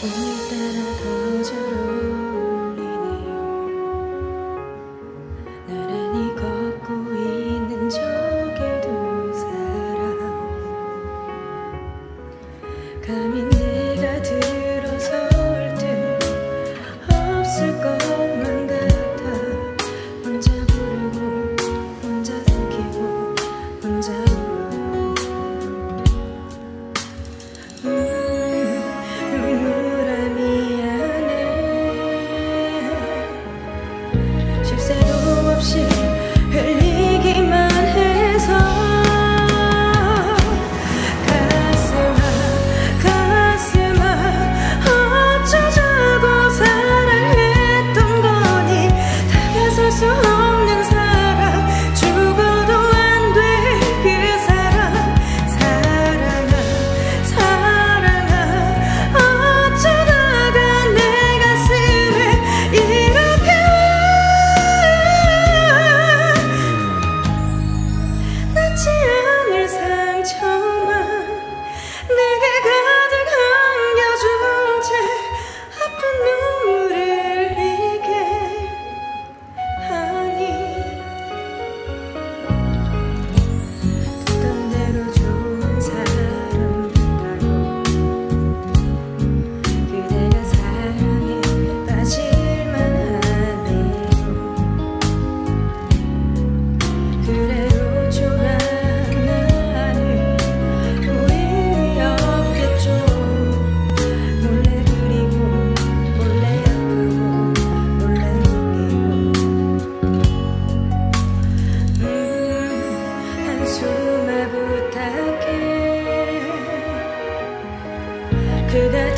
오늘따라 더 저로 to the